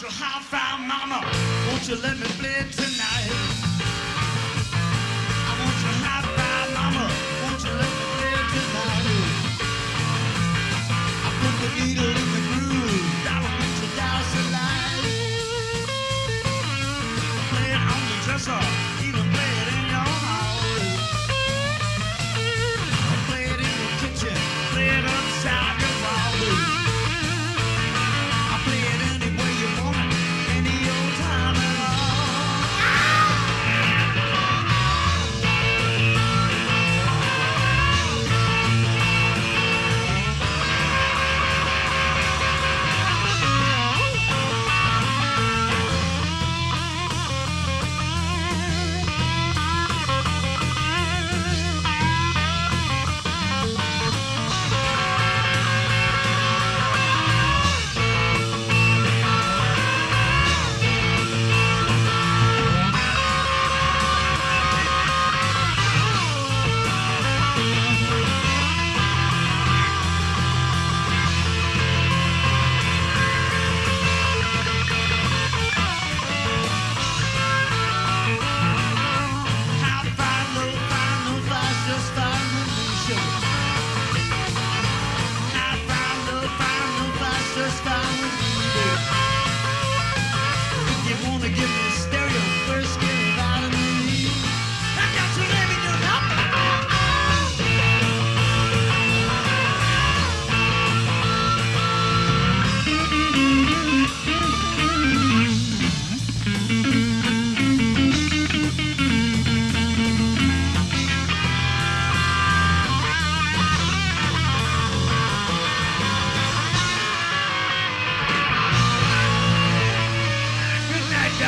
your high-five mama? Won't you let me play tonight?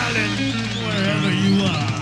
talent wherever you are.